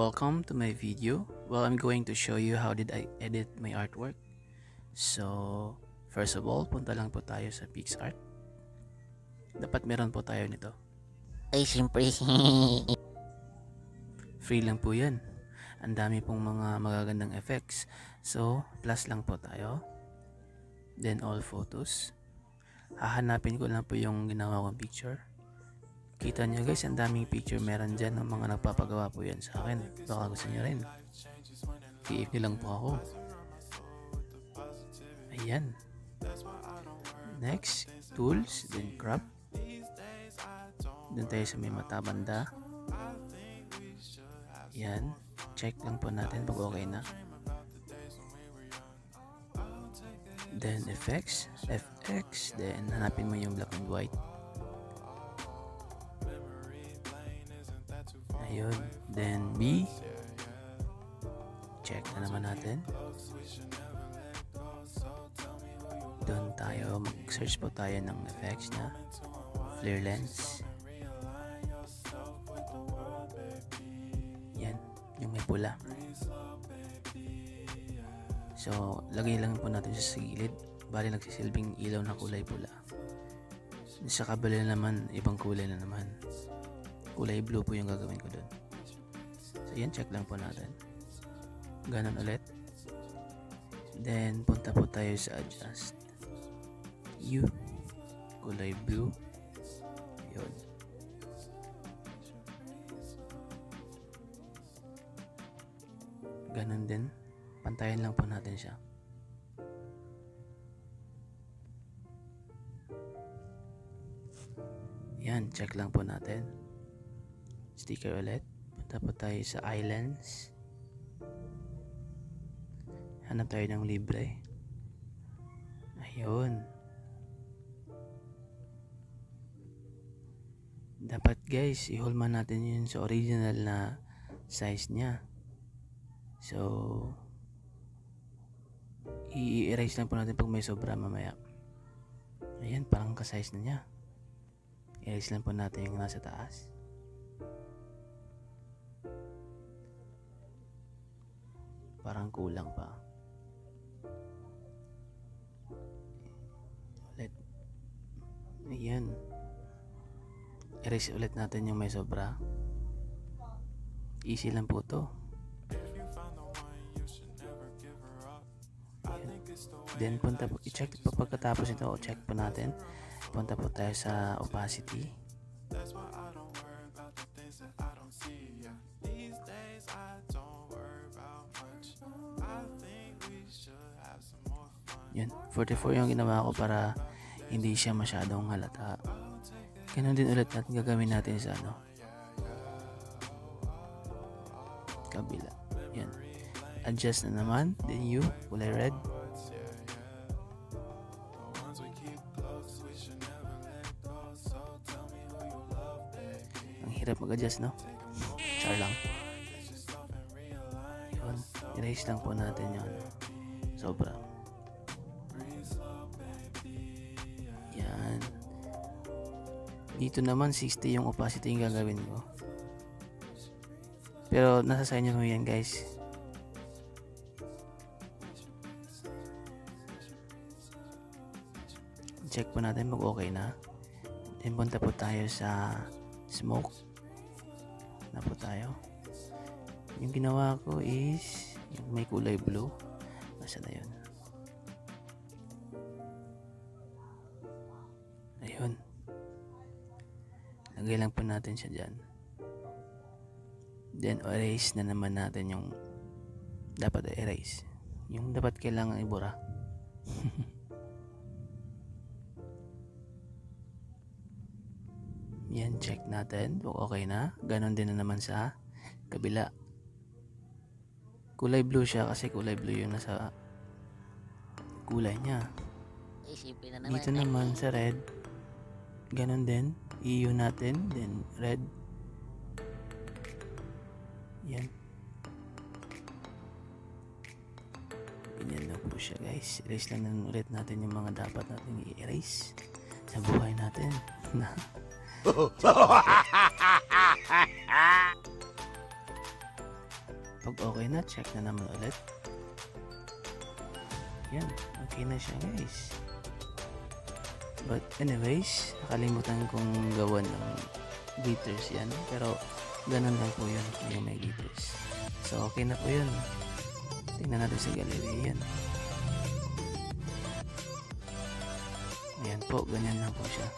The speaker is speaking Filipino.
Welcome to my video. Well, I'm going to show you how did I edit my artwork. So, first of all, punta lang po tayo sa PixArt. Dapat meron po tayo nito. Ay, siyempre. Free lang po yan. Ang dami pong mga magagandang effects. So, plus lang po tayo. Then, all photos. Hahanapin ko lang po yung ginawa kong picture. Kita nyo guys, ang daming picture meron dyan ng mga nagpapagawa po yan sa akin. Baka gusto nyo rin. i nyo lang po ako. Ayan. Next, tools, then crop. Doon tayo sa may mata banda. Yan. Check lang po natin pag okay na. Then effects, FX, then hanapin mo yung black and white. Ayun. Then B. Check na naman natin. Doon tayo, mag-search po tayo ng effects na flare lens. Yan, yung may pula. So, lagay lang po natin sa gilid. Bali nagsisilbing ilaw na kulay pula. Sa kabila naman, ibang kulay na naman. Kulay blue po yung gagawin ko doon. So, yan, check lang po natin. Ganon ulit. Then, punta po tayo sa adjust. U. Kulay blue. Yun. Ganon din. Pantayan lang po natin siya. Yan, check lang po natin. Sticker ulit. Punta po tayo sa islands. Hanap tayo ng libre. Ayun. Dapat guys, ihulma natin yun sa original na size niya. So, i-erase lang po natin pag may sobra mamaya. Ayan, parang ka-size na niya. Erase lang po natin yung nasa taas. Parang kulang pa. Ulit. Ayan. Erase ulit natin yung may sobra. Easy lang po to. Then punta po, i-check po pagkatapos ito, check po natin. Punta po tayo sa opacity. Yan, 44 yung ginawa ko para hindi siya masyadong halata. Ganun din ulit natin gagawin natin sa ano. Kabila. Yan. Adjust na naman. Then you, kulay red. Ang hirap mag-adjust, no? Char lang. Yun. Erase lang po natin yung ano. Sobra. Yan. Dito naman 60 yung opacity yung gagawin ko. Pero nasa sa inyo yan guys. Check po natin mag okay na. Then punta po tayo sa smoke. Na po tayo. Yung ginawa ko is yung may kulay blue. Nasa na yun? Ayun. Lagay lang po natin siya dyan. Then erase na naman natin yung dapat erase. Yung dapat kailangan ibura. Yan, check natin okay na. Ganon din na naman sa kabila. Kulay blue siya kasi kulay blue yung nasa kulay niya. Ay, siyempre na naman. Dito naman sa red, ganon din. EU natin, then red. Yan. Ganyan na po siya guys. Erase lang na ulit natin yung mga dapat natin i-erase sa buhay natin. Na Pag okay na, check na naman ulit. Yan, okay na siya guys. But anyways, nakalimutan kong gawan ng glitters yan. Pero ganun lang po yun yung may glitters. So okay na po yun. Tingnan natin sa gallery yan. Ayan po, ganyan lang po siya.